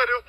Claro, eu